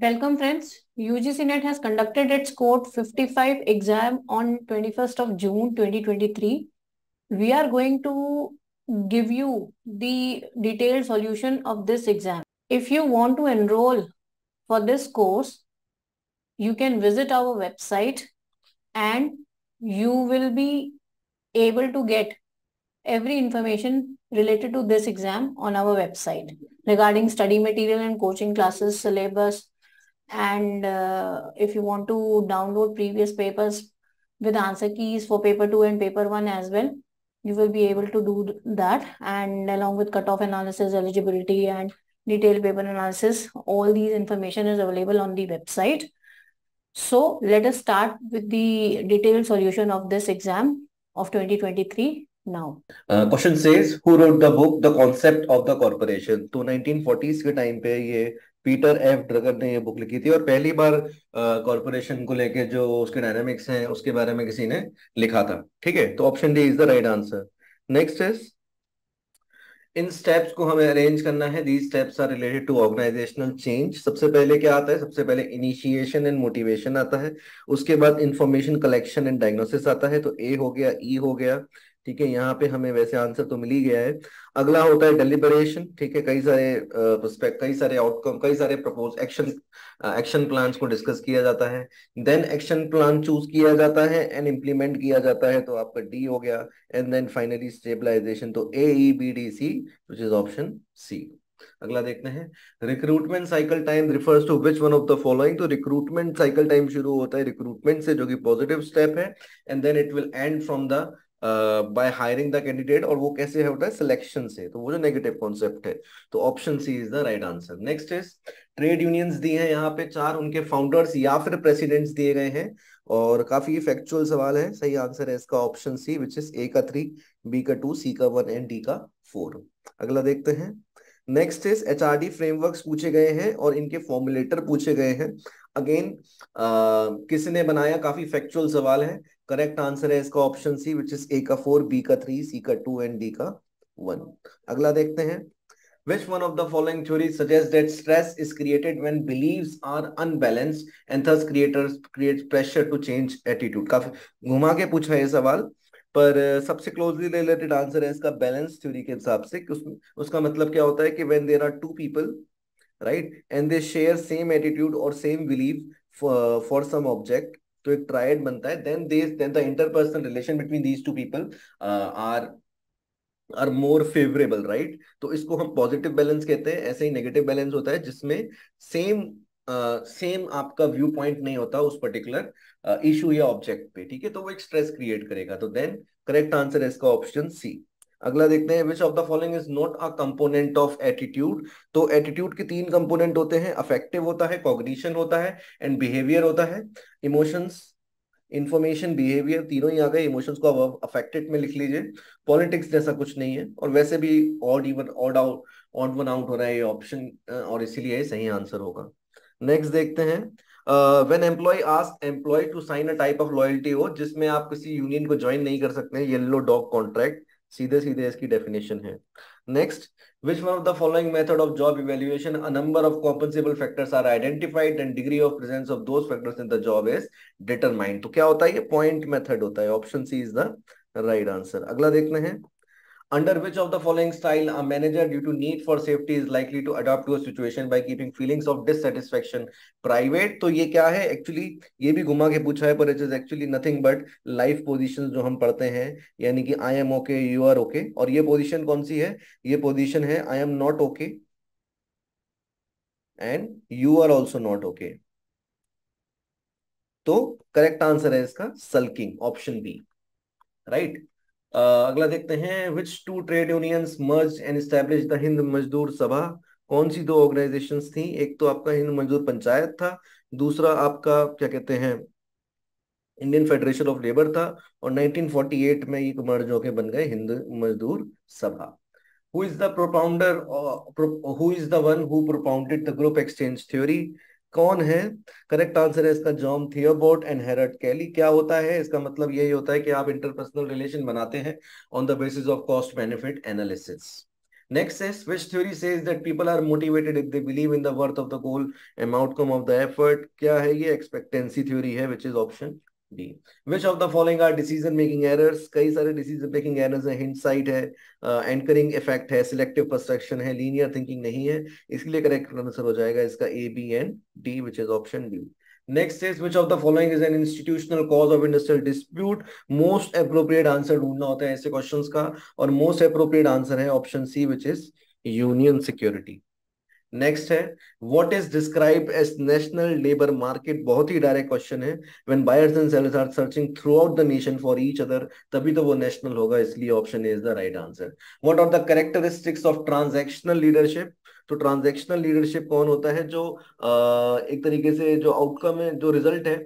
Welcome friends. UGC NET has conducted its Code 55 exam on 21st of June 2023. We are going to give you the detailed solution of this exam. If you want to enroll for this course, you can visit our website and you will be able to get every information related to this exam on our website regarding study material and coaching classes, syllabus, and uh, if you want to download previous papers with answer keys for paper 2 and paper 1 as well you will be able to do that and along with cutoff analysis eligibility and detailed paper analysis all these information is available on the website so let us start with the detailed solution of this exam of 2023 now. Uh, question says who wrote the book The Concept of the Corporation? तो 1940s के time पे ये Peter F Drucker ने ये book लिखी थी और पहली बार कॉरपोरेशन को लेके जो उसके डायनामिक्स हैं, उसके बारे में किसी ने लिखा था। ठीक है? तो option D is the right answer next is in steps को हमें अरेंज करना है। These steps are related to organisational change सबसे पहले क्या आता है? सबसे पहले इनिशिएशन एंड मोटिवेशन आता है। उसके बाद इंफॉर्मेशन कलेक्शन एंड डायग्नोसिस आता है। तो ए हो गया ई e हो गया ठीक है, यहाँ पे हमें वैसे आंसर तो मिल ही गया है। अगला होता है डेलिबरेशन ठीक है, कई सारे प्रोस्पेक्ट कई सारे आउटकम कई सारे प्रपोज एक्शन एक्शन प्लान्स को डिस्कस किया जाता है। देन एक्शन प्लान चूज़ किया जाता है एंड इम्प्लीमेंट किया जाता है तो आपका डी हो गया। एंड देन फाइनली स्टेबलाइजेशन तो A B D C which is option C अगला देखते हैं। Recruitment cycle time refers to which one of the following तो रिक्रूटमेंट साइकिल टाइम शुरू होता है रिक्रूटमेंट से जो कि पॉजिटिव स्टेप है and then it will end from the by hiring the candidate और वो कैसे होता है सिलेक्शन से तो वो जो नेगेटिव कॉन्सेप्ट है तो option C is the right answer next is trade unions दिए हैं यहाँ पे चार, उनके फाउंडर्स या फिर प्रेसिडेंट्स दिए गए हैं और काफ़ी फैक्चुअल सवाल है। सही आंसर है इसका option C which is A का थ्री बी का टू सी का वन एंड डी का फोर अगला देखते हैं। Next is H R D framework पूछे गए हैं और इनके फॉर्मुलेटर पूछे गए हैं। अगेन किसने बनाया? काफ़ी फैक्चुअल सवाल है। करेक्ट आंसर है इसका option C which is A का फोर बी का थ्री सी का टू एंड डी का वन अगला देखते हैं Which one of the following theories suggests that stress is created when beliefs are unbalanced and thus creators creates pressure to change attitude? काफ़ी घुमा के पूछा है ये सवाल, पर सबसे क्लोजली रिलेटेड आंसर है इसका बैलेंस थ्योरी के हिसाब से कि उसमें उसका मतलब क्या होता है कि when there are two people right and they share same attitude और same believe for some object तो एक ट्रायड बनता है then this then the interpersonal relation between these two people are are more favourable right तो इसको हम positive balance कहते हैं ऐसे ही नेगेटिव बैलेंस होता है जिसमें सेम सेम uh, आपका व्यू पॉइंट नहीं होता उस पर्टिकुलर इशू uh, या ऑब्जेक्ट पे ठीक है? तो वो एक स्ट्रेस क्रिएट करेगा तो देन करेक्ट आंसर है इसका ऑप्शन सी अगला देखते हैं which of the following is not a component of attitude तो एटीट्यूड के तीन कंपोनेंट होते हैं अफेक्टिव होता है कॉग्निशन होता है एंड बिहेवियर होता है। इमोशंस इन्फॉर्मेशन बिहेवियर तीनों ही आ गए। इमोशंस को अब अफेक्टेड में लिख लीजिए। पॉलिटिक्स जैसा कुछ नहीं है, और वैसे भी odd even odd out odd one out हो रहा है ये ऑप्शन और इसीलिए सही आंसर होगा। नेक्स्ट देखते हैं when employee ask employee to sign a type of loyalty हो जिसमें आप किसी यूनियन को ज्वाइन नहीं कर सकते येल्लो डॉग कॉन्ट्रैक्ट। सीधे सीधे इसकी डेफिनेशन है। Next which one of the following method of job evaluation a number of compensable factors are identified and degree of presence of those factors in the job is determined तो क्या होता है? ये point method होता है। Option C is the right answer अगला देखना है। Under which of the following style a manager due to need for safety is likely to adapt to a situation by keeping feelings of dissatisfaction private? तो ये क्या है? Actually ये भी घुमा के पूछा है, पर it is actually nothing but life position जो हम पढ़ते हैं, यानी कि I am okay you are okay और ये पोजीशन कौन सी है? ये पोजीशन है I am not okay and you are also not okay तो करेक्ट आंसर है इसका सल्किंग ऑप्शन बी राइट अगला देखते हैं which two trade unions merge and establish the Hind Mazdoor Sabha कौन सी दो ऑर्गेनाइजेशंस थी? एक तो आपका हिंद मजदूर पंचायत था, दूसरा आपका, क्या कहते हैं इंडियन फेडरेशन ऑफ़ लेबर था, और 1948 में ये मर्ज होके बन गए Hind Mazdoor Sabha who is the propounder who is the one who propounded the group exchange theory कौन है? करेक्ट आंसर है इसका जॉम थियोबोट एंड हेरट कैली क्या होता है? इसका मतलब यही होता है कि आप इंटरपर्सनल रिलेशन बनाते हैं on the basis of cost benefit analysis next is which theory says that people are motivated if they believe in the worth of the goal and outcome of the effort क्या है ये? Expectancy theory है which is option D which of the following are decision making errors कई सारे decision making errors हैं hindsight है anchoring effect है selective construction है लीनियर थिंकिंग नहीं है इसलिए करेक्ट आंसर हो जाएगा इसका A B and D which is option B Next is which of the following is an institutional cause of industrial dispute? Most appropriate answer ढूंढना होता है ऐसे questions का और most appropriate answer है option C which is union security. Next है what is describe as national labour market बहुत ही डायरेक्ट क्वेश्चन है। When buyers and sellers are searching throughout the nation for each other तभी तो वो national होगा इसलिए option is the right answer what are the characteristics of transactional leadership तो transactional leadership कौन होता है? जो आ, एक तरीके से जो आउटकम है जो रिज़ल्ट है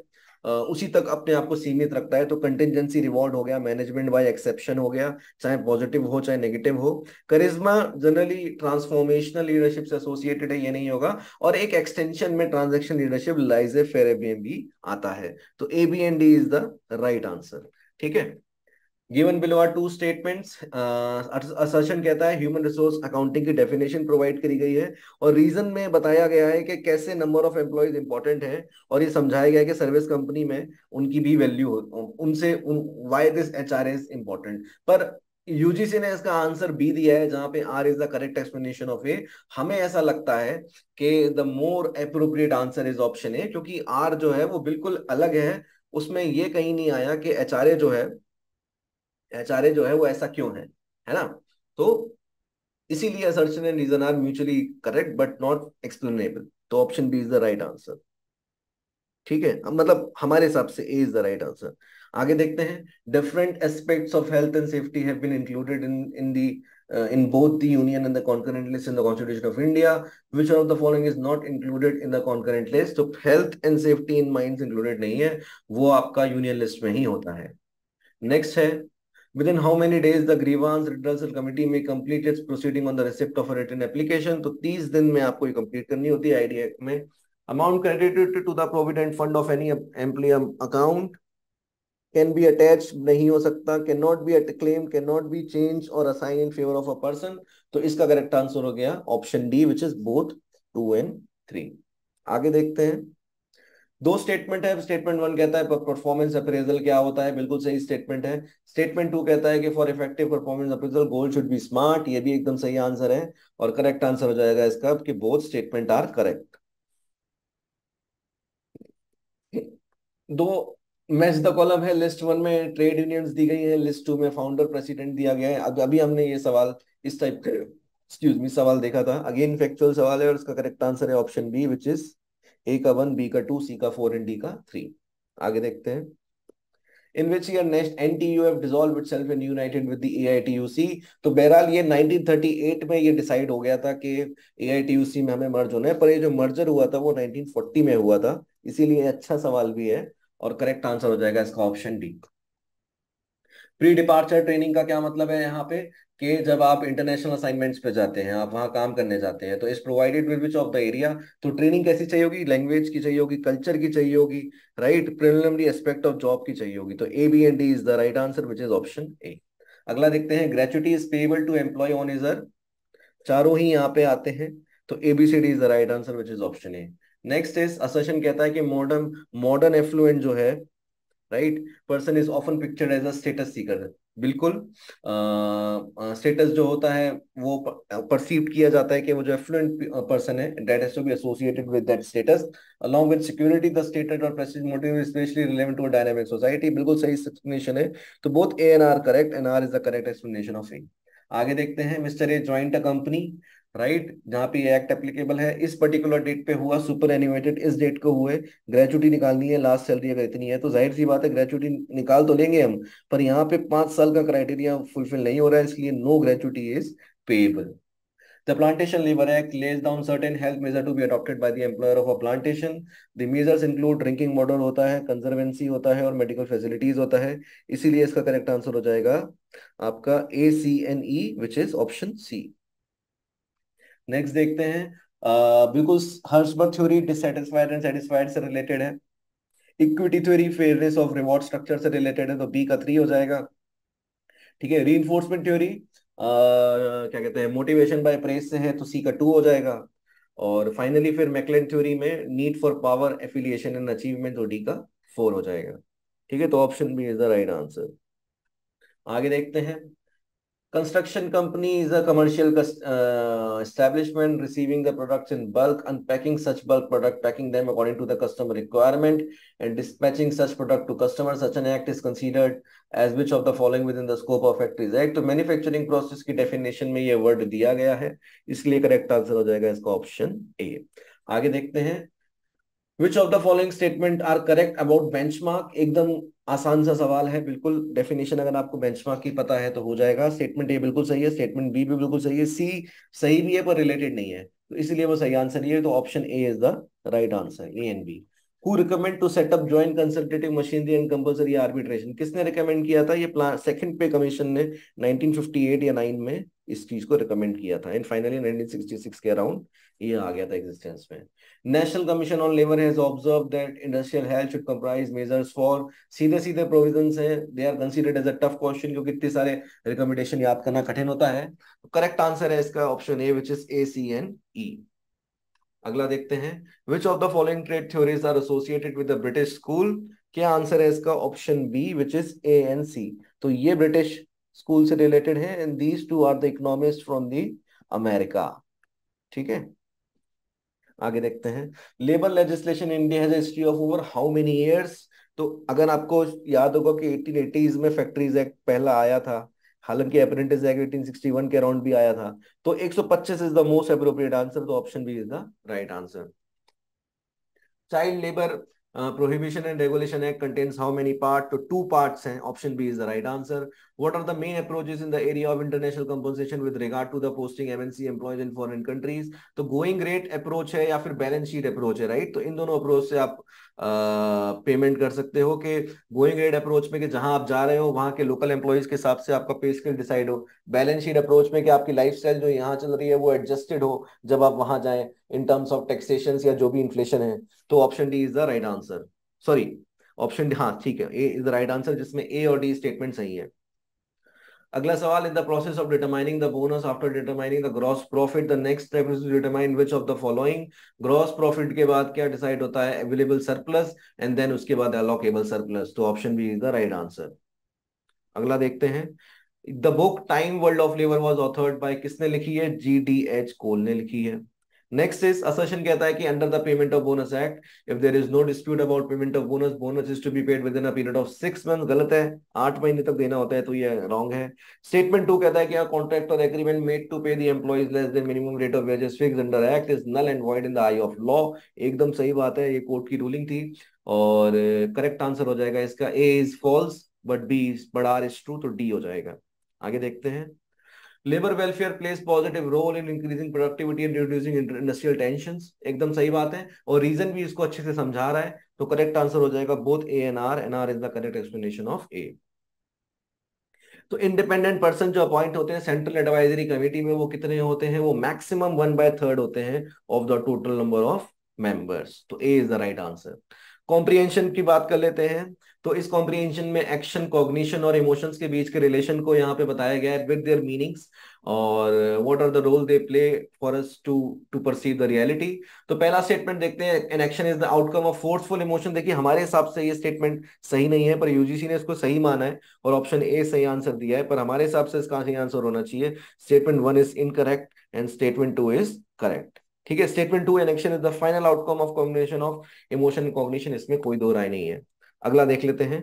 उसी तक अपने आप को सीमित रखता है। तो कंटेंजेंसी रिवॉर्ड हो गया मैनेजमेंट बाय एक्सेप्शन हो गया, चाहे पॉजिटिव हो, चाहे नेगेटिव हो। करिज्मा जनरली ट्रांसफॉर्मेशनल लीडरशिप से एसोसिएटेड है, ये नहीं होगा। और एक एक्सटेंशन में ट्रांजेक्शन लीडरशिप लाइजे फेरेबियम भी आता है। तो A B and D is the right answer ठीक है? Given below are two statements assertion कहता है ह्यूमन रिसोर्स अकाउंटिंग की डेफिनेशन प्रोवाइड करी गई है, और रीजन में बताया गया है कि कैसे नंबर ऑफ़ एम्प्लॉयज़ इंपॉर्टेंट है, और ये समझाया गया है कि सर्विस कंपनी में उनकी भी वैल्यू उनसे, उन why this H R is important पर यूजीसी ने इसका आंसर बी दिया है, जहाँ पे R is the correct explanation of A हमें ऐसा लगता है कि the more appropriate answer is option A क्योंकि आर जो है वो बिल्कुल अलग है, उसमें ये कहीं नहीं आया कि एच जो है एचआरए जो है वो ऐसा क्यों है? है ना? तो इसीलिए assertion and reason are mutually correct but not explainable तो option B is the right answer ठीक है? मतलब हमारे हिसाब से A is the right answer आगे देखते हैं. Different aspects of health and safety have been included in in the in both the union and the concurrent list in the constitution of india. Which one of the following is not included in the concurrent list? so health and safety in mines included नहीं है. वो आपका union list में ही होता है. Next है. Within how many days the grievance redressal committee may complete its proceeding on the receipt of a written application तो 30 दिन में आपको ये कंप्लीट करनी होती है आईडी एक्ट में amount credited to the provident fund of any employee account can be attached नहीं हो सकता cannot be claimed cannot be changed or assigned in favor of a person तो इसका करेक्ट आंसर हो गया option D which is both two and three आगे देखते हैं दो स्टेटमेंट है स्टेटमेंट वन कहता है परफॉर्मेंस अप्रेजल क्या होता है? बिल्कुल सही स्टेटमेंट है। स्टेटमेंट टू कहता है कि for effective performance appraisal goal should be smart ये भी एकदम सही आंसर है और करेक्ट आंसर हो जाएगा इसका कि बोथ स्टेटमेंट आर करेक्ट दो मैच द कॉलम है लिस्ट वन में ट्रेड यूनियंस दी गई है लिस्ट टू में फाउंडर प्रेसिडेंट दिया गया है। अब, अभी हमने ये सवाल इस टाइप का एक्सक्यूज मी सवाल देखा था। अगेन फैक्चुअल सवाल है और उसका करेक्ट आंसर है option B which is A का वन बी का टू सी का फोर एंड डी का थ्री आगे देखते हैं। In which year next NTU have dissolved itself and united with the AITUC तो बहरहाल ये 1938 में ये डिसाइड हो गया था कि AITUC में हमें मर्ज होना है, पर ये जो मर्जर हुआ था वो 1940 में हुआ था। इसीलिए अच्छा सवाल भी है और करेक्ट आंसर हो जाएगा इसका डी प्री डिपार्चर ट्रेनिंग का क्या मतलब है यहाँ पे? कि जब आप इंटरनेशनल असाइनमेंट्स पे जाते हैं, आप वहाँ काम करने जाते हैं तो इस provided with which of the area तो ट्रेनिंग कैसी चाहिए होगी? लैंग्वेज की चाहिए होगी? कल्चर की चाहिए होगी? Right preliminary aspect of job की चाहिए होगी। तो A B and D is the right answer which is option A अगला देखते हैं gratuity is payable to employ on इजर चारों ही यहाँ पे आते हैं तो ABCD is the right answer which is option A next is assertion कहता है कि मॉडर्न मॉडर्न एफ्लुएंट जो है right person is often pictured as a status seeker बिल्कुल स्टेटस जो होता है, वो परसीव किया जाता है कि वो जो एफ्लुएंट पर्सन है that has to be associated with that status along with security the status और prestige motive specially relevant to dynamic society बिल्कुल सही एक्सप्लेनेशन है। तो both A and R correct and R is the correct explanation of A आगे देखते हैं mister A joined a company right जहाँ पे ये एक्ट एप्लीकेबल है इस पर्टिकुलर डेट पे हुआ सुपर एनिमेटेड इस डेट को हुए ग्रेचुटी निकालनी है लास्ट सैलरी अगर इतनी है तो ज़ाहिर सी बात है ग्रेचुटी निकाल तो लेंगे हम पर यहाँ पे पाँच साल का क्राइटेरिया फुलफिल नहीं हो रहा है इसलिए no gratuity is payable The Plantation Labor Act lays down certain health measures to be adopted by the employer of a plantation. The measures include drinking water होता है, conservancy होता है और medical facilities होता है. इसीलिए इसका करेक्ट आंसर हो जाएगा आपका A, C, N, E, which is option C. Next देखते हैं। बिल्कुल Herzberg theory dissatisfied and satisfied से रिलेटेड है। Equity theory fairness of reward structure से रिलेटेड है तो बी का थ्री हो जाएगा। ठीक है री थ्योरी क्या कहते हैं मोटिवेशन बाय प्रेस से है तो सी का टू हो जाएगा। और फाइनली फिर मैकलेन थ्योरी में need for power affiliation and achievement तो डी का फोर हो जाएगा। ठीक है तो option B is the right answer आगे देखते हैं। Construction company is a commercial uh, establishment receiving the products in bulk, unpacking such bulk product, packing them according to the customer requirement, and dispatching such product to customers. Such an act is considered as which of the following within the scope of Factories Act. तो manufacturing process की definition में ये word दिया गया है इसलिए correct answer हो जाएगा इसका ऑप्शन ए आगे देखते हैं which of the following statement are correct about benchmark एकदम आसान सा सवाल है, बिल्कुल डेफिनेशन अगर आपको बेंचमार्क की पता है तो हो जाएगा। स्टेटमेंट ए बिल्कुल सही है स्टेटमेंट बी भी बिल्कुल सही है सी सही भी है पर रिलेटेड नहीं है। तो इसलिए वो सही आंसर ये है तो option A is the right answer A and B who recommend to set up joint consultative machinery and compulsory arbitration किसने रिकमेंड किया था? ये प्लान सेकंड पे कमीशन ने 1958 या 9 में इस चीज़ को रिकमेंड किया था। एंड फाइनली 1966 के अराउंड ये आ गया था एग्जिस्टेंस में। National commission on labour has observe that industrial health should comprise measures for सीधे सीधे प्रोविजंस हैं। They are considered as a tough question क्योंकि इतने सारे रिकमेंडेशन याद करना कठिन होता है। करेक्ट तो आंसर है इसका option A which is A C and E अगला देखते हैं। Which of the following trade theories are associated with the British school क्या आंसर है इसका option B which is A and C तो ये ब्रिटिश स्कूल से रिलेटेड है and these two are the economist from the America ठीक है? आगे देखते हैं labour legislation India has history of over how many years तो अगर आपको याद होगा कि 1880s में फैक्ट्रीज एक्ट पहला आया था, हालाँकि अप्रेंटिस एक्ट 1861 के अराउंड भी आया था तो 125 is the most appropriate answer तो option B is the right answer child labour Prohibition and Regulation Act contains how many parts? So two parts. Hai. Option B is the right answer. What are the main approaches in the area of international compensation with regard to the posting MNC employees in foreign countries? तो going rate approach है या फिर balance sheet approach है, right? तो इन दोनों approach से आप payment कर सकते हो कि गोइंग रेट अप्रोच में कि जहाँ आप जा रहे हो वहाँ के लोकल एम्प्लॉयज़ के हिसाब से आपका पे स्केल डिसाइड हो। बैलेंस शीट अप्रोच में कि आपकी लाइफ जो यहाँ चल रही है वो एडजस्टेड हो जब आप वहाँ जाएँ इन टर्म्स ऑफ़ टैक्सेशन या जो भी इन्फ्लेशन है। तो option D is the right answer sorry option हाँ ठीक है। A is the right answer जिसमें ए और डी स्टेटमेंट सही है। अगला सवाल in the process of determining the bonus after determining the gross profit the next step is to determine which of the following gross profit के बाद क्या decide होता है? अवेलेबल सरप्लस एंड देन उसके बाद अलोकेबल सरप्लस तो option B is the right answer अगला देखते हैं. The book time world of labour was authored by किसने लिखी है? जी डी एच कोल ने लिखी है। नेक्स्ट इज़ असर्शन कहता है कि under the payment of bonus act if there is no dispute about payment of bonus bonus is to be paid within period of six month गलत है। आठ महीने तक देना होता है तो ये रॉन्ग है। स्टेटमेंट टू कहता है कि कॉन्ट्रैक्ट और agreement made to pay the employees less than minimum rate of wages fix under act is null and void in the eye of law एकदम सही बात है, ये कोर्ट की रूलिंग थी और uh, करेक्ट आंसर हो जाएगा। इसका A is false but B बड़ आर इज़ ट्रू तो डी हो जाएगा। आगे देखते हैं। Labour welfare plays positive role in increasing productivity and reducing industrial tension एकदम सही बात है। और रीजन भी इसको अच्छे से समझा रहा है तो करेक्ट आंसर हो जाएगा both A and R and R is the correct explanation of A तो इंडिपेंडेंट पर्सन जो अपॉइंट होते हैं सेंट्रल एडवाइजरी कमेटी में वो कितने होते हैं? वो मैक्सिमम वन बाय थर्ड होते हैं of the total number of members तो A is the right answer comprehension की बात कर लेते हैं। तो इस कॉम्प्रिहेंशन में एक्शन कॉग्निशन और इमोशंस के बीच के रिलेशन को यहाँ पे बताया गया है विद देयर मीनिंग्स और what are the role they play for us to to perceive the reality तो पहला स्टेटमेंट देखते हैं an action is the outcome of forceful emotion देखिए, हमारे हिसाब से ये स्टेटमेंट सही नहीं है, पर यूजीसी ने इसको सही माना है और ऑप्शन ए सही आंसर दिया है, पर हमारे हिसाब से इसका सही आंसर होना चाहिए। Statement one is incorrect and statement two is correct ठीक है statement two an action is the final outcome of combination of emotion cognition इसमें कोई दो राय नहीं है। अगला देख लेते हैं।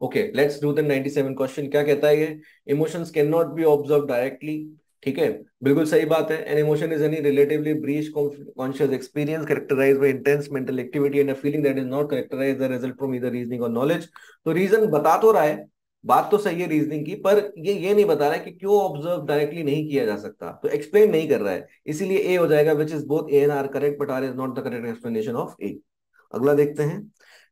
Okay let's do the 97 question क्या कहता है ये? Emotions can not be observe directly ठीक है? बिल्कुल सही बात है। An emotion is any relatively brief conscious experience characterized by intense mental activity and a feeling that is not characterized the result from either reasoning or knowledge तो reason बता तो रहा है। बात तो सही है रीजनिंग की, पर ये ये नहीं बता रहा है कि क्यों ऑब्ज़र्व डायरेक्टली नहीं किया जा सकता। तो एक्सप्लेन नहीं कर रहा है। इसीलिए ए हो जाएगा which is both A and R correct but R is not the correct explanation of A अगला देखते हैं।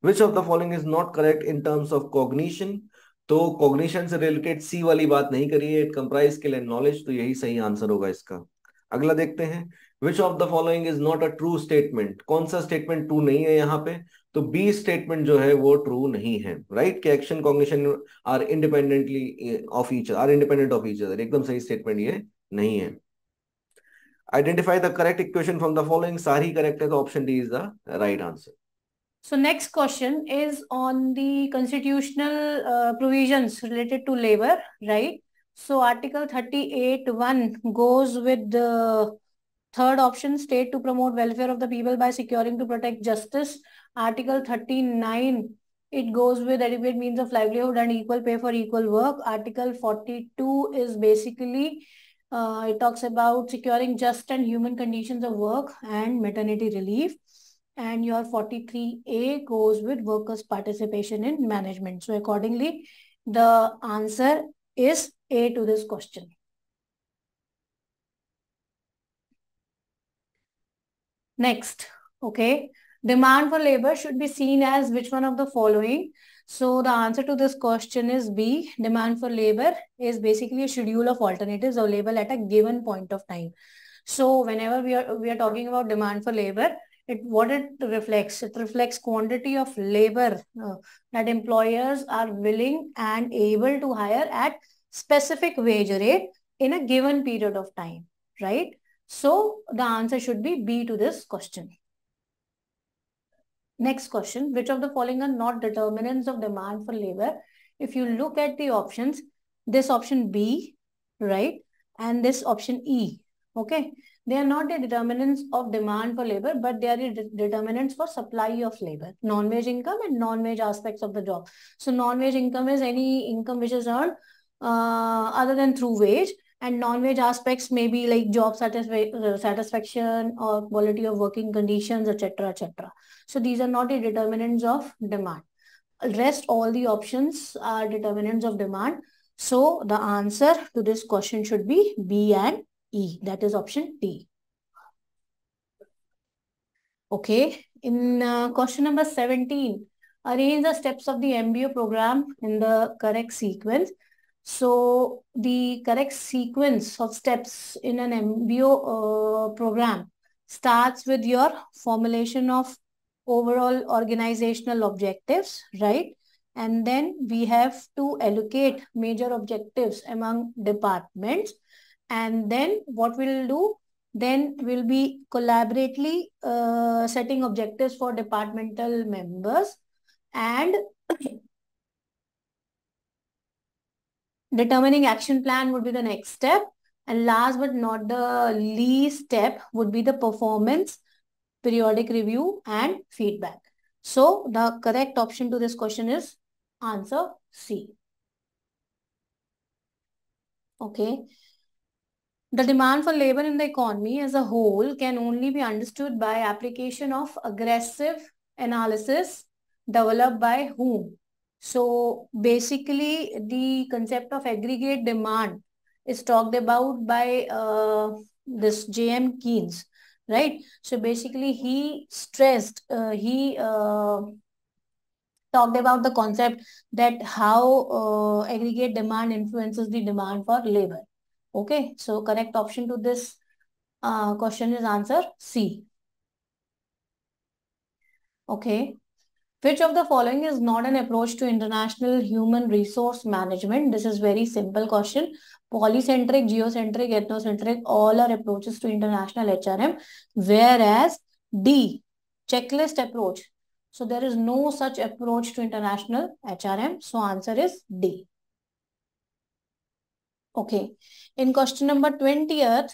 Which of the following is not correct in terms of cognition तो कॉग्निशन से रिलेटेड सी वाली बात नहीं करिए it comprise skill and knowledge तो यही सही आंसर होगा इसका। अगला देखते हैं। Which of the following is not a true statement कौन सा स्टेटमेंट ट्रू नहीं है यहाँ पे? तो बी स्टेटमेंट जो है वो ट्रू नहीं है राइट के action cognition are independently of each are independent of each other एकदम सही स्टेटमेंट ये नहीं है। Identify the correct equation from the following सारी करेक्ट है तो option D is the right answer So next question is on the constitutional uh, provisions related to labor, right? So Article 38.1 goes with the Third option, state to promote welfare of the people by securing to protect justice. Article 39, it goes with adequate means of livelihood and equal pay for equal work. Article 42 is basically, uh, it talks about securing just and human conditions of work and maternity relief. And your 43A goes with workers' participation in management. So accordingly, the answer is A to this question. Next, okay. Demand for labor should be seen as which one of the following? So the answer to this question is B. Demand for labor is basically a schedule of alternatives available at a given point of time. So whenever we are we are talking about demand for labor, it what it reflects it reflects quantity of labor uh, that employers are willing and able to hire at specific wage rate in a given period of time, right? So the answer should be B to this question. Next question, which of the following are not determinants of demand for labor? If you look at the options, this option B, right? And this option E, okay? They are not the determinants of demand for labor, but they are the determinants for supply of labor, non-wage income and non-wage aspects of the job. So non-wage income is any income which is earned uh, other than through wage and non-wage aspects may be like job uh, satisfaction or quality of working conditions, etc., etc. So these are not the determinants of demand. Rest all the options are determinants of demand. So the answer to this question should be B and E. That is option D. Okay. In uh, question number 17, arrange the steps of the MBO program in the correct sequence. So the correct sequence of steps in an MBO uh, program starts with your formulation of overall organizational objectives, right? And then we have to allocate major objectives among departments. And then what we'll do, then we'll be collaboratively uh, setting objectives for departmental members and Determining action plan would be the next step. And last but not the least step would be the performance, periodic review and feedback. So the correct option to this question is answer C. Okay. The demand for labor in the economy as a whole can only be understood by application of aggregative analysis developed by whom? So basically the concept of aggregate demand is talked about by uh, this J.M. Keynes, right? So basically he stressed, uh, he uh, talked about the concept that how uh, aggregate demand influences the demand for labor. Okay, so correct option to this uh, question is answer C. Okay, which of the following is not an approach to international human resource management? This is very simple question. Polycentric, geocentric, ethnocentric, all are approaches to international HRM. Whereas D, checklist approach. So there is no such approach to international HRM. So answer is D. Okay. In question number 20th,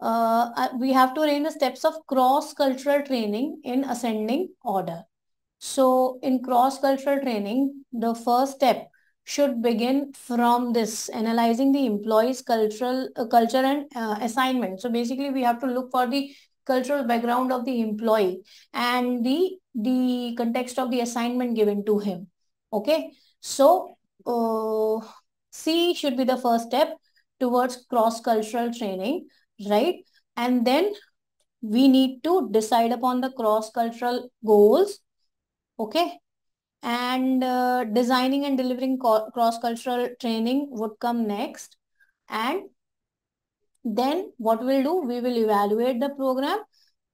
uh, we have to arrange the steps of cross-cultural training in ascending order. So in cross-cultural training, the first step should begin from this, analyzing the employee's cultural uh, culture and uh, assignment. So basically, we have to look for the cultural background of the employee and the, the context of the assignment given to him. Okay, so uh, C should be the first step towards cross-cultural training, right? And then we need to decide upon the cross-cultural goals Okay. And uh, designing and delivering cross-cultural training would come next. And Then what we'll do, we will evaluate the program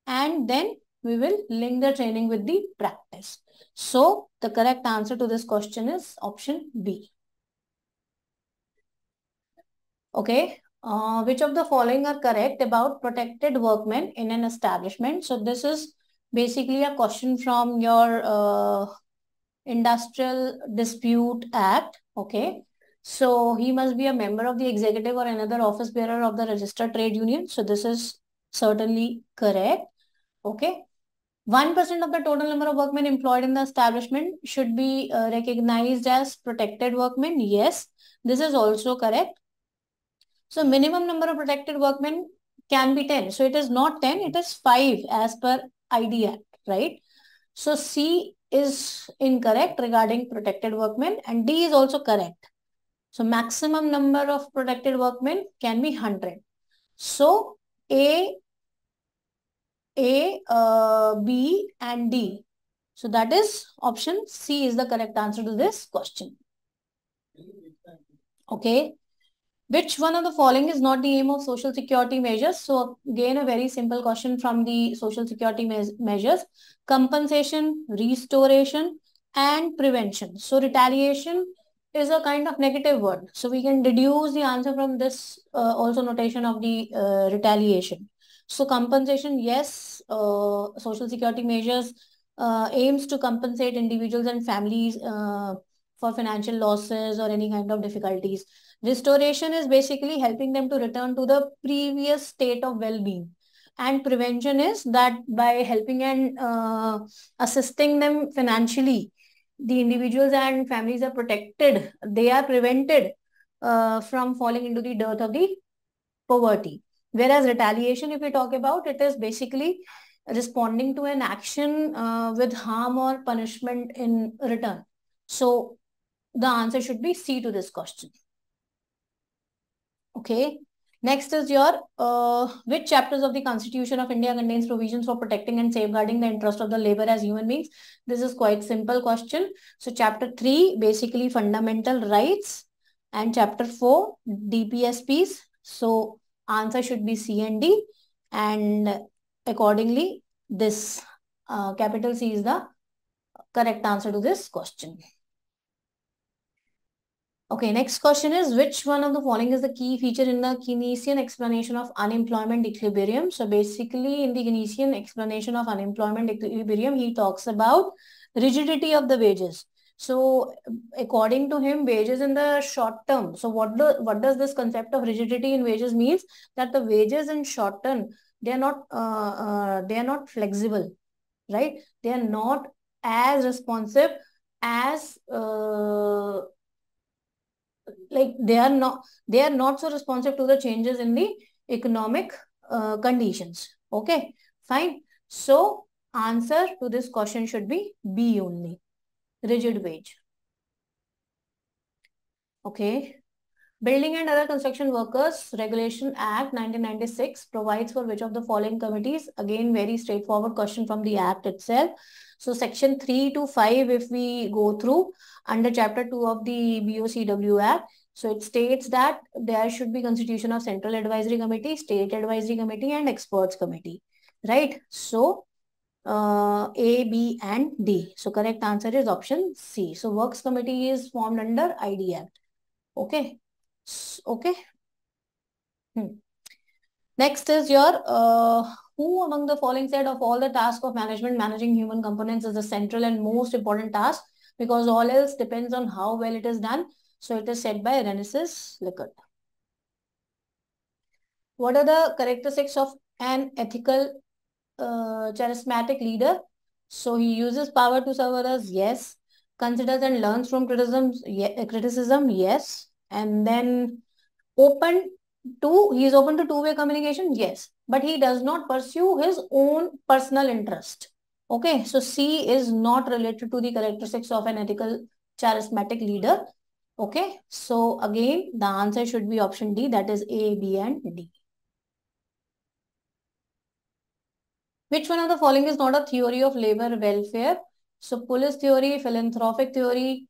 and then we will link the training with the practice. So the correct answer to this question is option B. Okay, uh, which of the following are correct about protected workmen in an establishment? So this is basically a question from your uh, Industrial Dispute Act. Okay, so he must be a member of the executive or another office bearer of the registered trade union. So this is certainly correct. Okay. 1% of the total number of workmen employed in the establishment should be uh, recognized as protected workmen. Yes, this is also correct. So minimum number of protected workmen can be 10. So it is not 10, it is 5 as per ID Act, right? So C is incorrect regarding protected workmen and D is also correct. So maximum number of protected workmen can be 100. So A, A, uh, B and D. So that is option C is the correct answer to this question. Okay. Which one of the following is not the aim of social security measures? So again, a very simple question from the social security me measures. Compensation, restoration and prevention. So retaliation is a kind of negative word. So we can deduce the answer from this uh, also notation of the uh, retaliation. So compensation, yes, uh, social security measures uh, aims to compensate individuals and families uh, for financial losses or any kind of difficulties. Restoration is basically helping them to return to the previous state of well-being. And prevention is that by helping and uh, assisting them financially, the individuals and families are protected. They are prevented uh, from falling into the dirt of the poverty. Whereas retaliation, if we talk about, it is basically responding to an action uh, with harm or punishment in return. So the answer should be C to this question. Okay. Next is your, uh, which chapters of the Constitution of India contains provisions for protecting and safeguarding the interest of the labor as human beings? This is quite simple question. So chapter 3, basically fundamental rights and chapter 4, DPSPs. So answer should be C and D and accordingly this uh, capital C is the correct answer to this question. Okay, next question is which one of the following is the key feature in the Keynesian explanation of unemployment equilibrium? So basically in the Keynesian explanation of unemployment equilibrium, he talks about rigidity of the wages. So according to him, wages in the short term. So what do, what does this concept of rigidity in wages means? That the wages in short term, they are not uh, uh, they are not flexible, right? They are not as responsive as uh, like they are not they are not so responsive to the changes in the economic uh, conditions. Okay fine. So answer to this question should be b only. Rigid wage. Okay building and other construction workers regulation act 1996 provides for which of the following committees again very straightforward question from the act itself so section 3 to 5, if we go through under chapter 2 of the BOCW Act, so it states that there should be constitution of Central Advisory Committee, State Advisory Committee and Experts Committee, right? So uh, A, B and D. So correct answer is option C. So Works Committee is formed under ID Act. Okay. Okay. Hmm. Next is your uh, who among the following said of all the tasks of management, managing human components is the central and most important task because all else depends on how well it is done. So it is said by Rensis Likert. What are the characteristics of an ethical uh, charismatic leader? So he uses power to serve others, yes. Considers and learns from criticism, criticism, yes. And then open to, he is open to two-way communication, yes but he does not pursue his own personal interest. Okay, so C is not related to the characteristics of an ethical charismatic leader. Okay, so again, the answer should be option D, that is A, B and D. Which one of the following is not a theory of labor welfare? So police theory, philanthropic theory,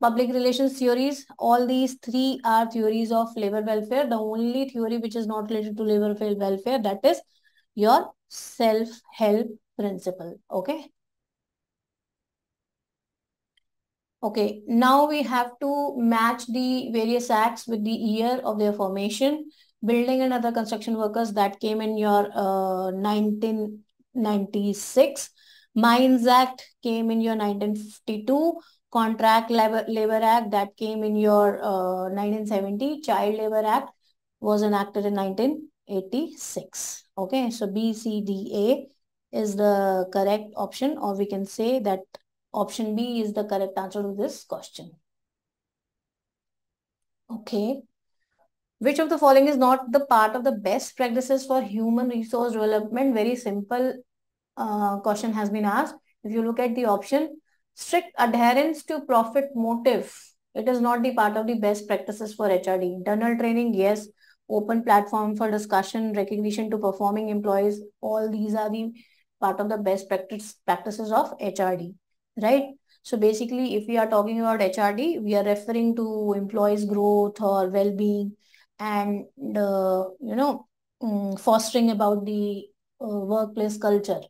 public relations theories. All these three are theories of labor welfare. The only theory which is not related to labor welfare, that is your self-help principle. Okay. Okay, now we have to match the various acts with the year of their formation. Building and other construction workers that came in your uh, 1996. Mines Act came in your 1952. Contract Labor, Labor Act that came in your uh, 1970. Child Labor Act was enacted in 1986. Okay, so B, C, D, A is the correct option or we can say that option B is the correct answer to this question. Okay. Which of the following is not the part of the best practices for human resource development? Very simple uh, question has been asked. If you look at the option, strict adherence to profit motive. It is not the part of the best practices for HRD. Internal training, yes. Open platform for discussion, recognition to performing employees. All these are the part of the best practice practices of HRD, right? So basically, if we are talking about HRD, we are referring to employees' growth or well-being and, uh, you know, um, fostering about the uh, workplace culture.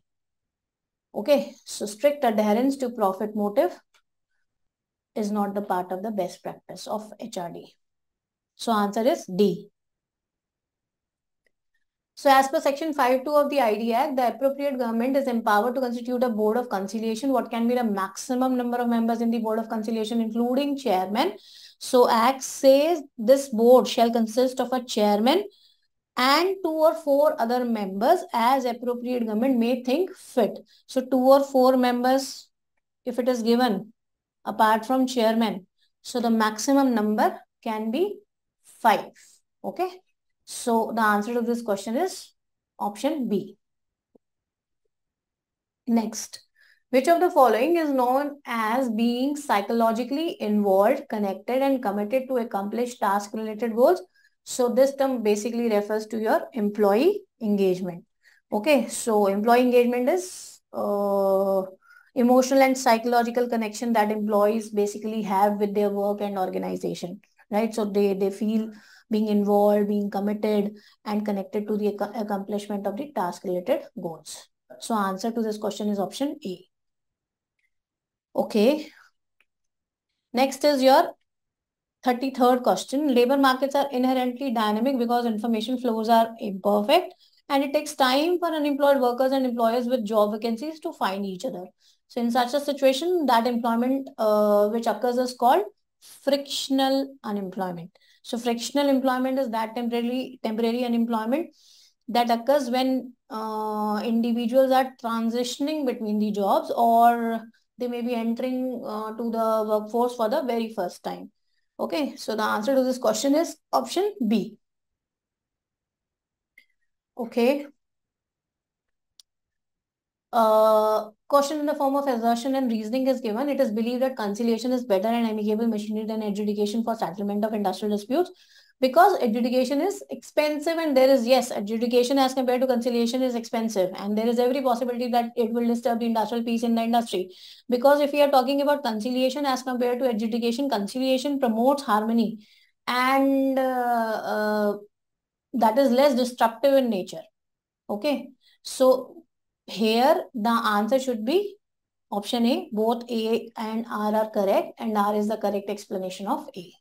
Okay, so strict adherence to profit motive is not the part of the best practice of HRD. So answer is D. So as per section 5.2 of the ID Act, the appropriate government is empowered to constitute a board of conciliation. What can be the maximum number of members in the board of conciliation, including chairman? So Act says this board shall consist of a chairman, and two or four other members as appropriate government may think fit. So two or four members, if it is given, apart from chairman, so the maximum number can be five. Okay. So the answer to this question is option B. Next, which of the following is known as being psychologically involved, connected and committed to accomplish task-related goals? So this term basically refers to your employee engagement. Okay, so employee engagement is uh, emotional and psychological connection that employees basically have with their work and organization, right? So they, they feel being involved, being committed and connected to the accomplishment of the task related goals. So answer to this question is option A. Okay. Next is your 33rd question. Labor markets are inherently dynamic because information flows are imperfect and it takes time for unemployed workers and employers with job vacancies to find each other. So in such a situation, that employment uh, which occurs is called frictional unemployment. So frictional employment is that temporary, temporary unemployment that occurs when uh, individuals are transitioning between the jobs or they may be entering uh, to the workforce for the very first time. Okay, so the answer to this question is option B. Okay. Uh, question in the form of assertion and reasoning is given. It is believed that conciliation is better and amicable machinery than adjudication for settlement of industrial disputes because adjudication is expensive and there is, yes, adjudication as compared to conciliation is expensive and there is every possibility that it will disturb the industrial peace in the industry. Because if we are talking about conciliation as compared to adjudication, conciliation promotes harmony and uh, uh, that is less destructive in nature. Okay. So here the answer should be option A. Both A and R are correct and R is the correct explanation of A.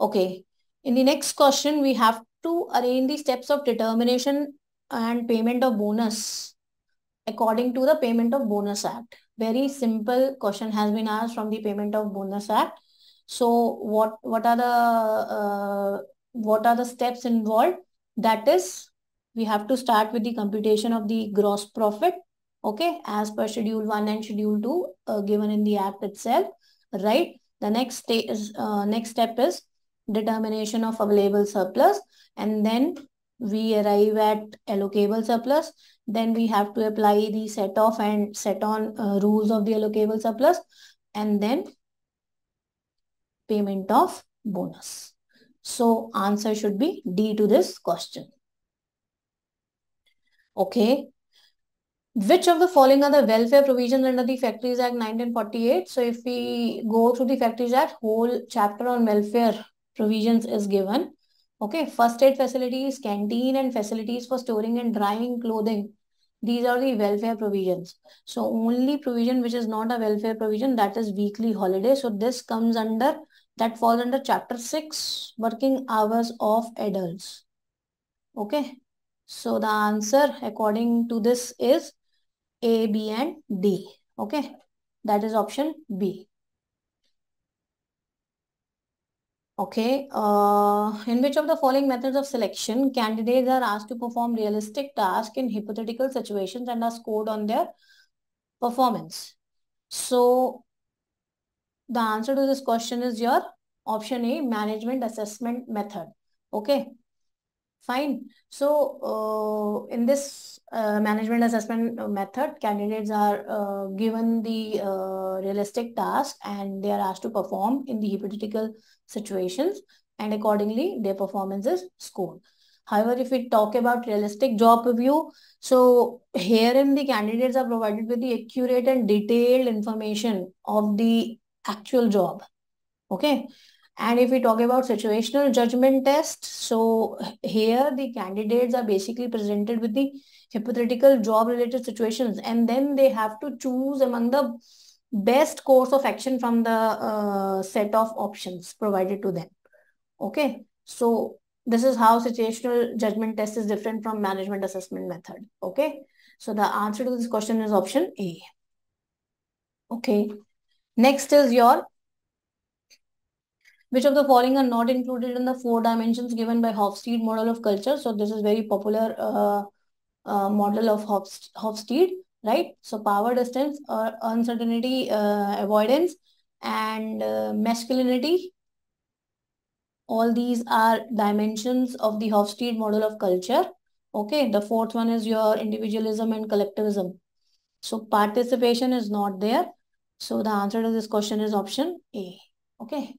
Okay. In the next question, we have to arrange the steps of determination and payment of bonus according to the Payment of Bonus Act. Very simple question has been asked from the Payment of Bonus Act. So what, what are the uh, what are the steps involved? That is, we have to start with the computation of the gross profit, okay, as per Schedule 1 and Schedule 2 uh, given in the Act itself, right? The next, is, uh, next step is determination of available surplus and then we arrive at allocable surplus. Then we have to apply the set off and set on uh, rules of the allocable surplus and then payment of bonus. So answer should be d to this question. Okay. Which of the following are the welfare provisions under the Factories Act 1948? So if we go through the Factories Act, whole chapter on welfare provisions is given. Okay, first aid facilities, canteen and facilities for storing and drying clothing. These are the welfare provisions. So only provision which is not a welfare provision that is weekly holiday. So this comes under, that falls under chapter 6, working hours of adults. Okay. So the answer according to this is a, B and D. Okay. That is option B. Okay. Uh, in which of the following methods of selection, candidates are asked to perform realistic tasks in hypothetical situations and are scored on their performance. So, the answer to this question is your option A, management assessment method. Okay. Fine. So, uh, in this uh, management assessment method, candidates are uh, given the uh, realistic task and they are asked to perform in the hypothetical situations and accordingly their performance is scored. However, if we talk about realistic job review, so herein the candidates are provided with the accurate and detailed information of the actual job. Okay. And if we talk about situational judgment test, so here the candidates are basically presented with the hypothetical job related situations and then they have to choose among the best course of action from the uh, set of options provided to them. Okay, so this is how situational judgment test is different from management assessment method. Okay, so the answer to this question is option A. Okay, next is your which of the following are not included in the four dimensions given by Hofstede model of culture? So this is very popular uh, uh, model of Hofstede, right? So power distance or uncertainty uh, avoidance and uh, masculinity. All these are dimensions of the Hofstede model of culture. Okay, the fourth one is your individualism and collectivism. So participation is not there. So the answer to this question is option A. Okay.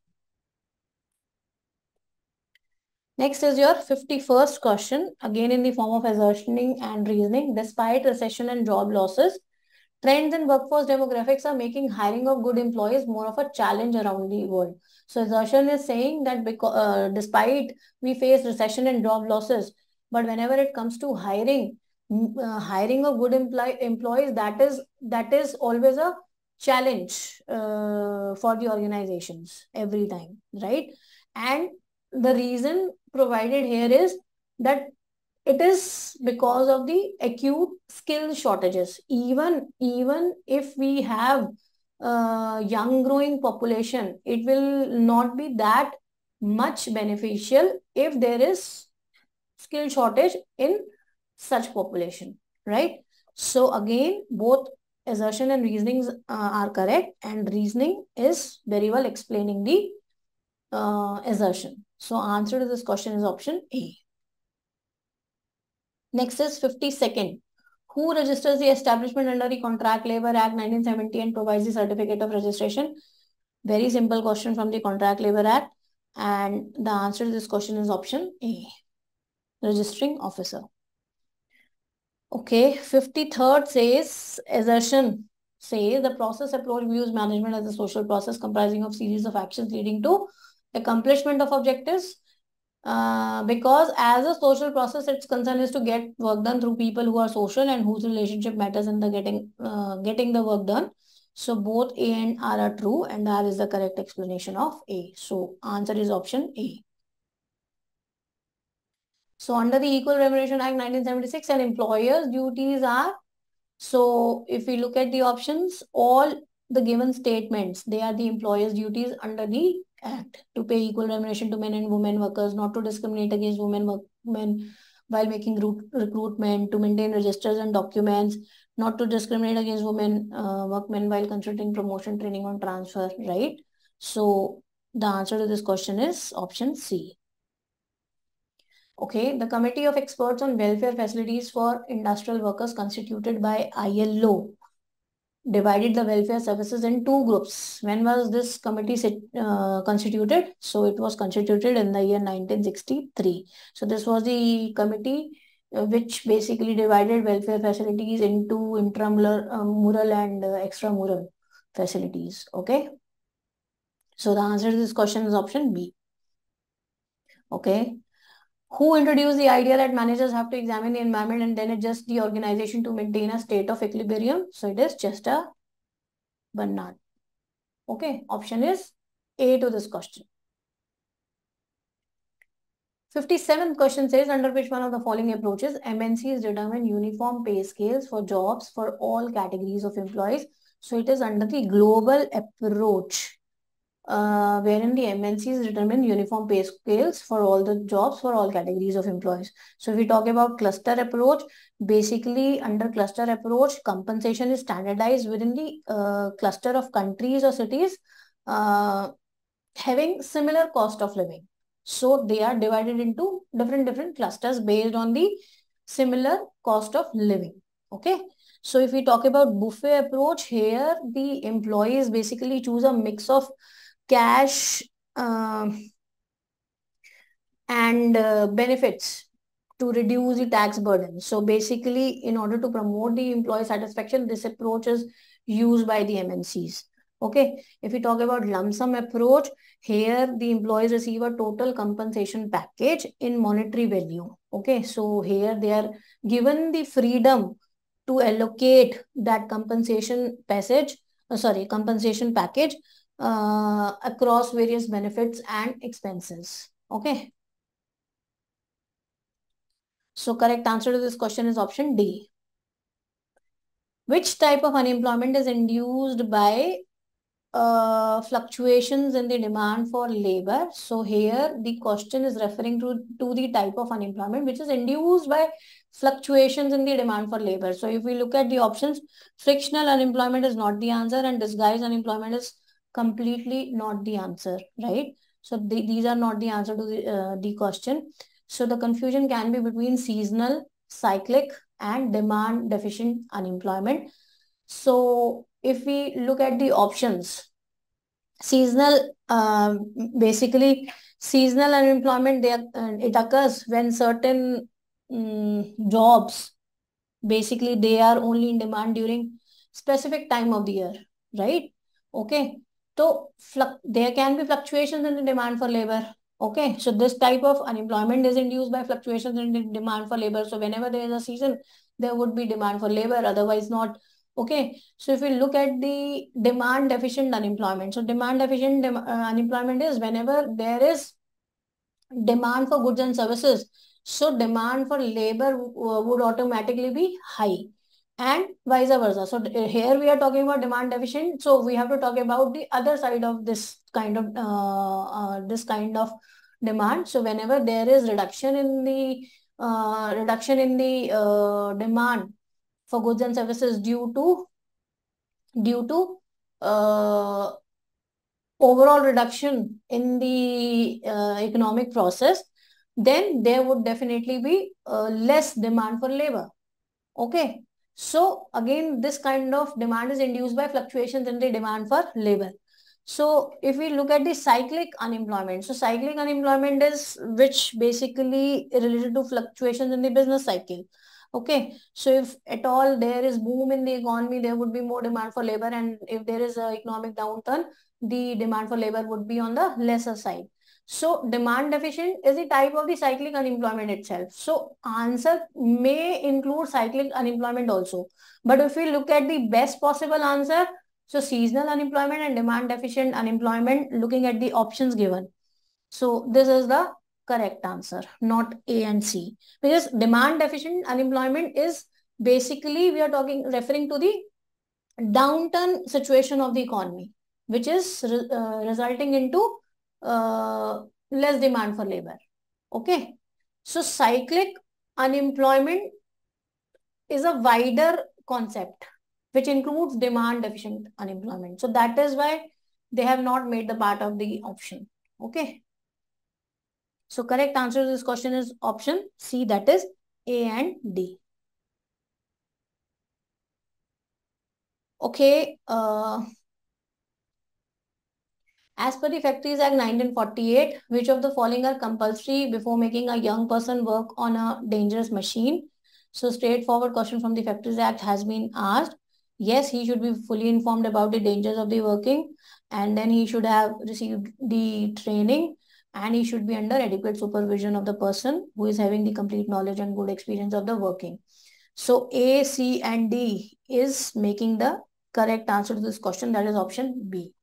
Next is your 51st question, again in the form of assertioning and reasoning. Despite recession and job losses, trends in workforce demographics are making hiring of good employees more of a challenge around the world. So assertion is saying that because, uh, despite we face recession and job losses, but whenever it comes to hiring, uh, hiring of good employ employees, that is that is always a challenge uh, for the organizations every time, right? And the reason provided here is that it is because of the acute skill shortages. Even, even if we have a young growing population, it will not be that much beneficial if there is skill shortage in such population, right? So again, both assertion and reasonings uh, are correct and reasoning is very well explaining the uh, assertion. So answer to this question is option A. Next is 52nd. Who registers the establishment under the Contract Labor Act 1970 and provides the certificate of registration? Very simple question from the Contract Labor Act. And the answer to this question is option A. Registering officer. Okay, 53rd says assertion says the process approach views management as a social process comprising of series of actions leading to accomplishment of objectives uh, because as a social process its concern is to get work done through people who are social and whose relationship matters in the getting uh, getting the work done. So both a and r are true and r is the correct explanation of a. So answer is option a. So under the equal remuneration act 1976 an employer's duties are so if we look at the options all the given statements they are the employer's duties under the Act to pay equal remuneration to men and women workers, not to discriminate against women workmen while making recruitment, to maintain registers and documents, not to discriminate against women uh, workmen while considering promotion, training on transfer, right? So the answer to this question is option C. Okay, the Committee of Experts on Welfare Facilities for Industrial Workers constituted by ILO divided the welfare services in two groups. When was this committee sit, uh, constituted? So it was constituted in the year 1963. So this was the committee uh, which basically divided welfare facilities into intramural uh, and uh, extramural facilities. Okay. So the answer to this question is option B. Okay. Who introduced the idea that managers have to examine the environment and then adjust the organization to maintain a state of equilibrium? So it is Chester Barnard. Okay. Option is A to this question. 57th question says, under which one of the following approaches MNCs determine uniform pay scales for jobs for all categories of employees. So it is under the global approach, uh, wherein the MNCs determine uniform pay scales for all the jobs for all categories of employees. So if we talk about cluster approach, basically under cluster approach, compensation is standardized within the uh, cluster of countries or cities uh, having similar cost of living. So they are divided into different different clusters based on the similar cost of living. Okay. So if we talk about buffet approach here, the employees basically choose a mix of cash uh, and uh, benefits to reduce the tax burden. So basically, in order to promote the employee satisfaction, this approach is used by the MNCs. Okay, if we talk about lump sum approach, here the employees receive a total compensation package in monetary value. Okay, so here they are given the freedom to allocate that compensation passage, uh, sorry, compensation package uh, across various benefits and expenses. Okay. So correct answer to this question is option D. Which type of unemployment is induced by uh, fluctuations in the demand for labor. So here the question is referring to, to the type of unemployment which is induced by fluctuations in the demand for labor. So if we look at the options, frictional unemployment is not the answer and disguised unemployment is completely not the answer, right? So the, these are not the answer to the, uh, the question. So the confusion can be between seasonal, cyclic and demand deficient unemployment. So if we look at the options, seasonal, uh, basically seasonal unemployment, they, uh, it occurs when certain um, jobs, basically they are only in demand during specific time of the year, right? Okay. So there can be fluctuations in the demand for labor. Okay, so this type of unemployment is induced by fluctuations in the demand for labor. So whenever there is a season, there would be demand for labor, otherwise not. Okay, so if we look at the demand deficient unemployment, so demand deficient uh, unemployment is whenever there is demand for goods and services, so demand for labor would automatically be high and vice versa. So here we are talking about demand deficient. So we have to talk about the other side of this kind of uh, uh, this kind of demand. So whenever there is reduction in the uh, reduction in the uh, demand for goods and services due to due to uh, overall reduction in the uh, economic process, then there would definitely be less demand for labor. Okay. So again, this kind of demand is induced by fluctuations in the demand for labor. So if we look at the cyclic unemployment, so cyclic unemployment is which basically related to fluctuations in the business cycle. Okay, so if at all there is boom in the economy, there would be more demand for labor. And if there is an economic downturn, the demand for labor would be on the lesser side. So demand deficient is the type of the cyclic unemployment itself. So answer may include cyclic unemployment also. But if we look at the best possible answer, so seasonal unemployment and demand deficient unemployment looking at the options given. So this is the correct answer, not A and C. Because demand deficient unemployment is basically, we are talking, referring to the downturn situation of the economy, which is uh, resulting into uh, less demand for labor. Okay. So cyclic unemployment is a wider concept, which includes demand deficient unemployment. So that is why they have not made the part of the option. Okay. So correct answer to this question is option C, that is A and D. Okay. Uh, As per the Factories Act 1948, which of the following are compulsory before making a young person work on a dangerous machine? So straightforward question from the Factories Act has been asked. Yes, he should be fully informed about the dangers of the working and then he should have received the training and he should be under adequate supervision of the person who is having the complete knowledge and good experience of the working. So A, C and D is making the correct answer to this question that is option B.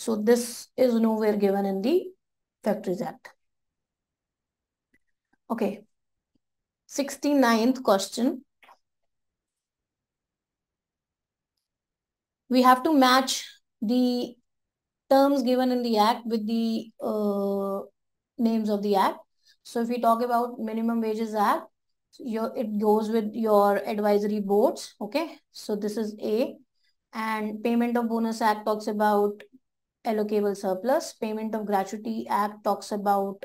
So this is nowhere given in the Factories Act. Okay. 69th question. We have to match the terms given in the act with the uh, names of the act. So if we talk about minimum wages act, your it goes with your advisory boards. Okay. So this is A. And payment of bonus act talks about allocable surplus. Payment of gratuity act talks about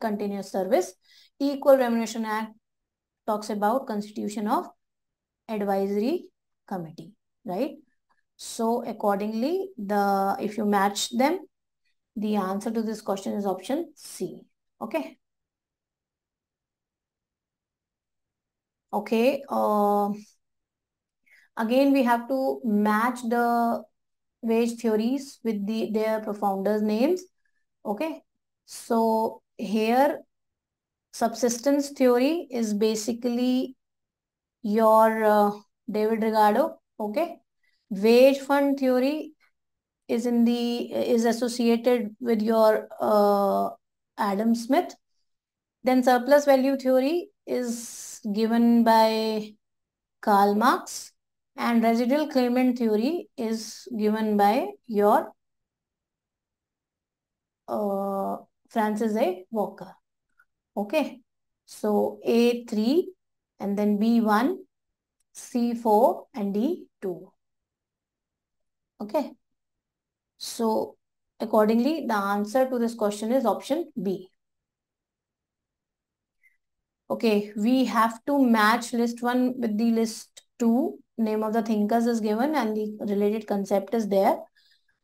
continuous service. Equal remuneration act talks about constitution of advisory committee, right? So accordingly, the if you match them, the answer to this question is option C. Okay. Okay. Uh, again, we have to match the wage theories with the their profounders names. Okay. So here subsistence theory is basically your uh, David Ricardo. Okay. Wage fund theory is in the is associated with your uh, Adam Smith. Then surplus value theory is given by Karl Marx. And residual claimant theory is given by your uh, Francis A. Walker. Okay. So A3 and then B1, C4 and D2. Okay. So accordingly, the answer to this question is option B. Okay, we have to match list 1 with the list 2 name of the thinkers is given and the related concept is there.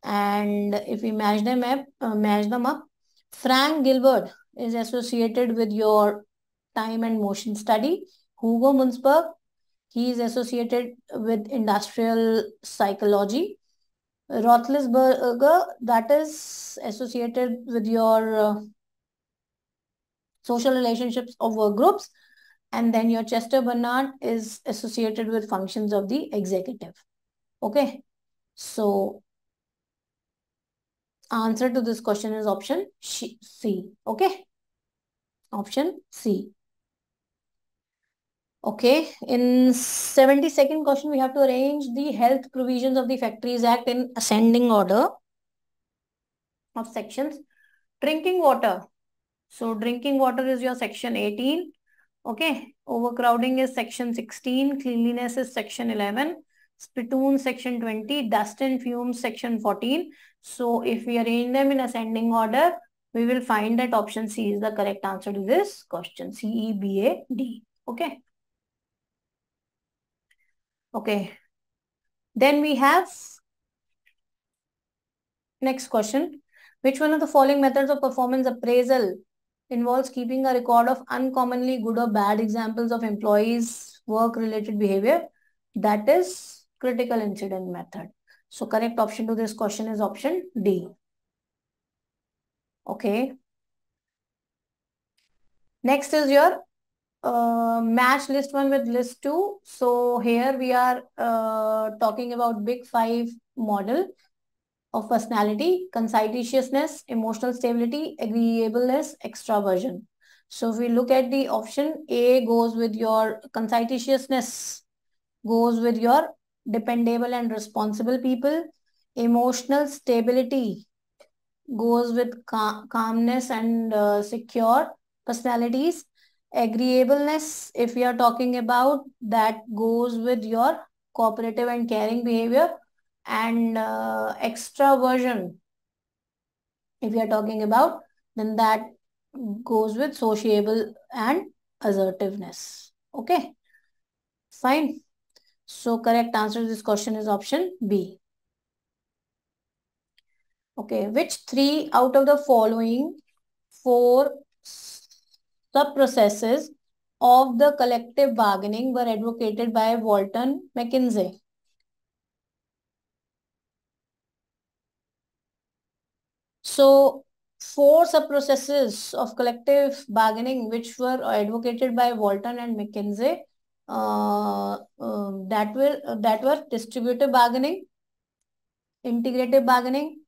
And if we match them up, uh, match them up, Frank Gilbreth is associated with your time and motion study. Hugo Munsterberg, he is associated with industrial psychology. Roethlisberger, that is associated with your uh, social relationships of work groups. And then your Chester Barnard is associated with functions of the executive. Okay. So answer to this question is option C. Okay. Option C. Okay. In 72nd question, we have to arrange the health provisions of the Factories Act in ascending order of sections. Drinking water. So drinking water is your section 18. Okay, overcrowding is section 16, cleanliness is section 11, spittoon section 20, dust and fumes section 14. So if we arrange them in ascending order, we will find that option C is the correct answer to this question. C, E, B, A, D. Okay. Okay. Then we have next question. Which one of the following methods of performance appraisal involves keeping a record of uncommonly good or bad examples of employees' work-related behavior. That is critical incident method. So correct option to this question is option D. Okay. Next is your uh, match list one with list two. So here we are uh, talking about big five model of personality, conscientiousness, emotional stability, agreeableness, extraversion. So if we look at the option, A goes with your conscientiousness, goes with your dependable and responsible people. Emotional stability goes with cal calmness and uh, secure personalities. Agreeableness, if we are talking about, that goes with your cooperative and caring behavior and uh, extraversion. If we are talking about then that goes with sociable and assertiveness. Okay? Fine. So correct answer to this question is option b. Okay, which three out of the following four sub-processes of the collective bargaining were advocated by Walton McKersie? So four sub-processes of collective bargaining which were advocated by Walton and McKersie uh, uh, that were uh, that were distributive bargaining, integrative bargaining,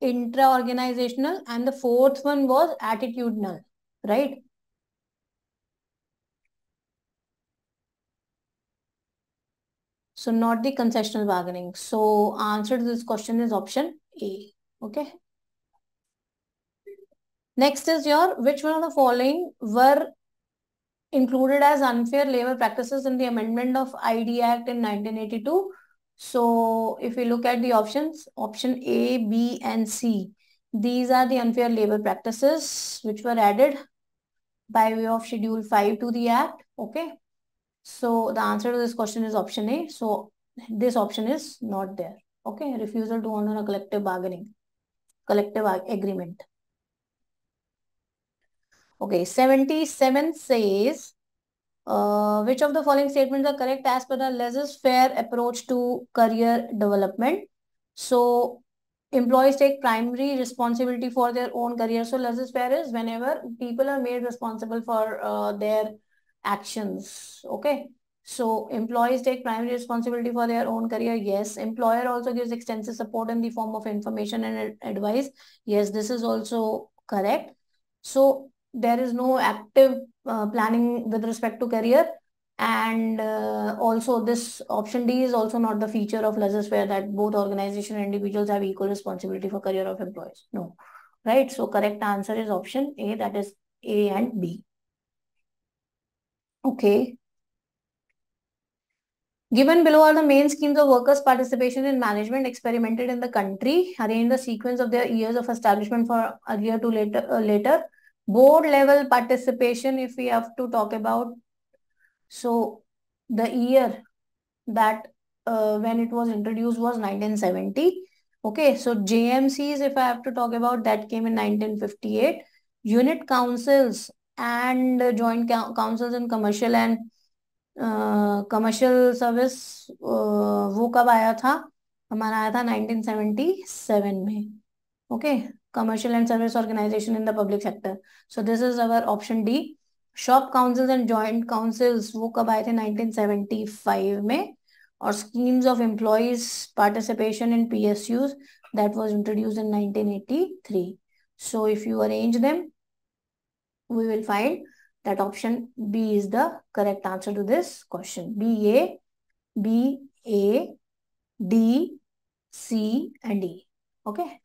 intra-organizational, and the fourth one was attitudinal, right? So not the concessional bargaining. So answer to this question is option A. Okay. Next is your, which one of the following were included as unfair labor practices in the amendment of ID Act in 1982? So if we look at the options, option A, B, and C, these are the unfair labor practices which were added by way of Schedule 5 to the Act. Okay. So the answer to this question is option A. So this option is not there. Okay. Refusal to honor a collective bargaining, collective agreement. Okay, 77 says, uh, which of the following statements are correct as per the laissez-faire approach to career development? So, employees take primary responsibility for their own career. So, laissez-faire is whenever people are made responsible for uh, their actions. Okay. So employees take primary responsibility for their own career. Yes. Employer also gives extensive support in the form of information and advice. Yes, this is also correct. So there is no active uh, planning with respect to career. And uh, also this option D is also not the feature of laissez-faire that both organization and individuals have equal responsibility for career of employees. No, right? So correct answer is option A, that is A and B. Okay. Given below are the main schemes of workers' participation in management experimented in the country. Arrange the sequence of their years of establishment for earlier to later. Uh, later board level participation if we have to talk about so the year that uh, when it was introduced was 1970 okay so jmcs if i have to talk about that came in 1958 unit councils and joint councils in commercial and uh, commercial service uh, वो कब आया था हमारा आया था 1977 में okay okay? commercial and service organization in the public sector. So this is our option D. Shop councils and joint councils वो कब आए थे 1975 में और schemes of employees participation in PSUs that was introduced in 1983. So if you arrange them, we will find that option B is the correct answer to this question. B A, B A, D, C and E. Okay.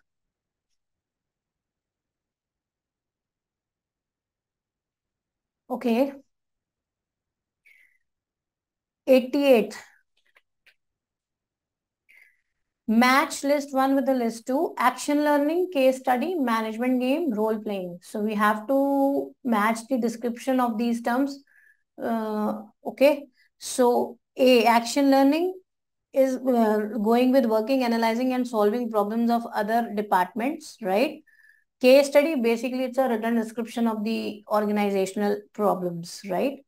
Okay. 88. Match list 1 with the list 2. Action learning, case study, management game, role playing. So we have to match the description of these terms. Uh, okay. So A, action learning is uh, going with working, analyzing and solving problems of other departments, right? Case study, basically it's a written description of the organizational problems, right?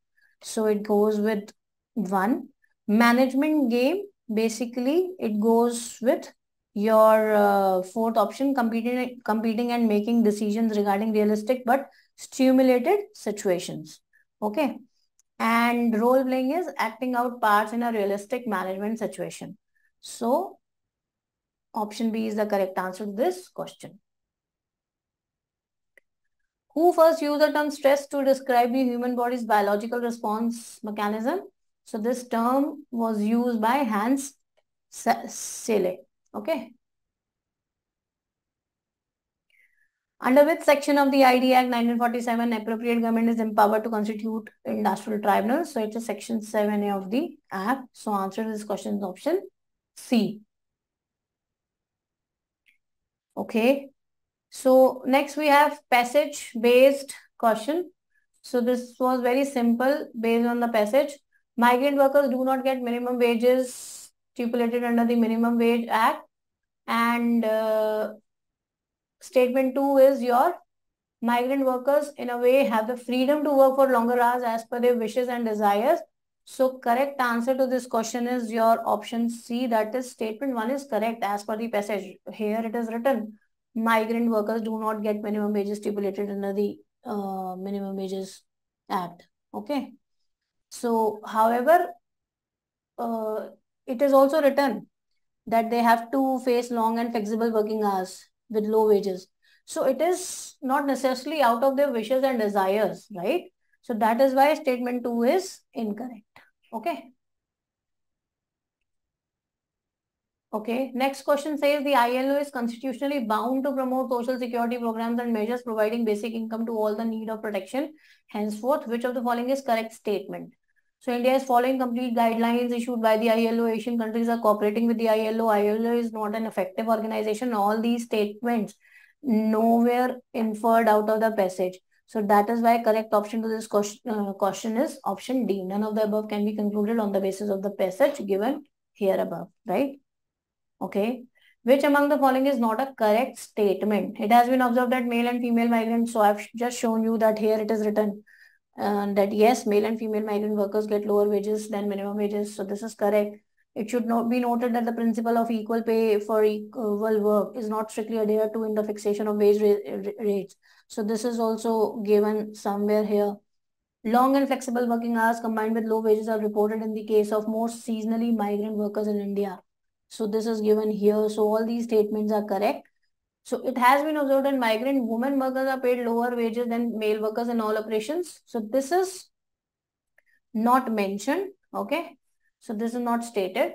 So it goes with one. Management game, basically it goes with your uh, fourth option, competing, competing and making decisions regarding realistic but stimulated situations. Okay. And role playing is acting out parts in a realistic management situation. So option B is the correct answer to this question. Who first used the term stress to describe the human body's biological response mechanism? So this term was used by Hans Selye. Okay. Under which section of the ID Act 1947, appropriate government is empowered to constitute industrial tribunals. So it's a section 7A of the Act. So answer to this question is option C. Okay. So next we have passage based question. So this was very simple based on the passage. Migrant workers do not get minimum wages stipulated under the Minimum Wage Act and uh, Statement 2 is your migrant workers in a way have the freedom to work for longer hours as per their wishes and desires. So correct answer to this question is your option C. That is statement 1 is correct as per the passage. Here it is written migrant workers do not get minimum wages stipulated under the uh, minimum wages act. Okay. So, however, uh, it is also written that they have to face long and flexible working hours with low wages. So it is not necessarily out of their wishes and desires, right? So that is why statement 2 is incorrect. Okay. Okay. Next question says the ILO is constitutionally bound to promote social security programs and measures providing basic income to all the need of protection. Henceforth, which of the following is correct statement? So India is following complete guidelines issued by the ILO. Asian countries are cooperating with the ILO. ILO is not an effective organization. All these statements nowhere inferred out of the passage. So that is why correct option to this question, uh, question is option D. None of the above can be concluded on the basis of the passage given here above, right? Okay. Which among the following is not a correct statement? It has been observed that male and female migrants, so I've just shown you that here it is written uh, that yes, male and female migrant workers get lower wages than minimum wages. So this is correct. It should not be noted that the principle of equal pay for equal work is not strictly adhered to in the fixation of wage rates. So this is also given somewhere here. Long and flexible working hours combined with low wages are reported in the case of most seasonally migrant workers in India. So this is given here. So all these statements are correct. So it has been observed that migrant women workers are paid lower wages than male workers in all operations. So this is not mentioned. Okay. So this is not stated.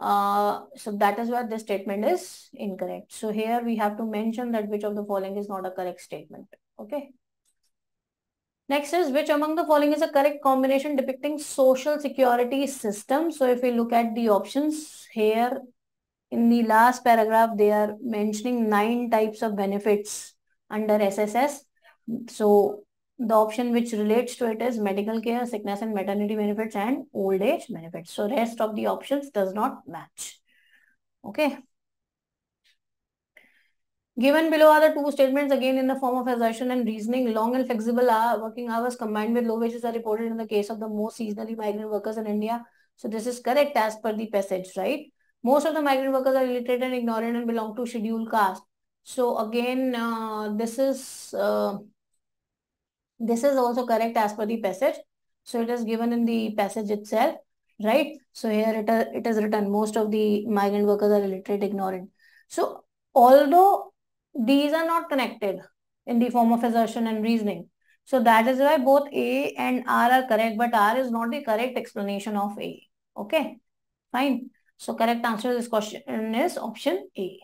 Uh, so that is why this statement is incorrect. So here we have to mention that which of the following is not a correct statement. Okay. Next is which among the following is a correct combination depicting social security system. So if we look at the options here, in the last paragraph, they are mentioning nine types of benefits under SSS. So the option which relates to it is medical care, sickness and maternity benefits and old age benefits. So rest of the options does not match. Okay. Given below are the two statements again in the form of assertion and reasoning. Long and flexible working hours combined with low wages are reported in the case of the most seasonally migrant workers in India. So this is correct as per the passage, right? Most of the migrant workers are illiterate and ignorant and belong to scheduled caste. So again, uh, this is uh, this is also correct as per the passage. So it is given in the passage itself, right? So here it, it is written, most of the migrant workers are illiterate, ignorant. So although these are not connected in the form of assertion and reasoning, so that is why both A and R are correct, but R is not the correct explanation of A. Okay, fine. So correct answer to this question is option A.